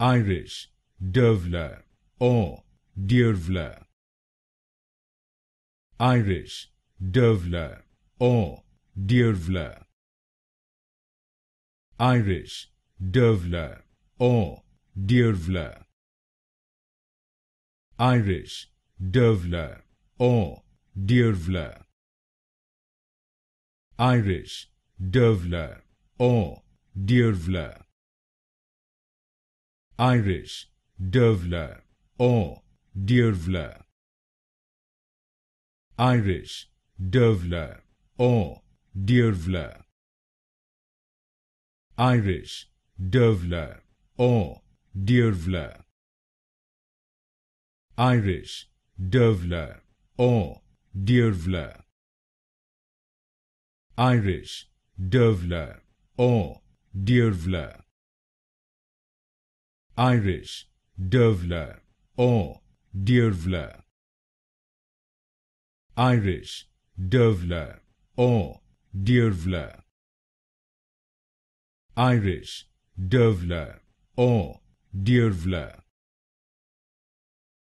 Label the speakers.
Speaker 1: Irish, Dearbhla or Dearbhla. Irish, Dearbhla or Dearbhla. Irish, Dearbhla or Dearbhla. Irish, Dearbhla or Dearbhla. Irish, Dearbhla or Dearbhla. Irish, oh, Dervler or Dervler. Irish, oh, Dervler or Dervler. Irish, oh, Dervler or Dervler. Irish, Dervler or Dervler. Irish, Dervler or Dervler. Irish, Dearbhla, or Dearbhla. Irish, Dearbhla, or Dearbhla. Irish, Dearbhla, or Dearbhla.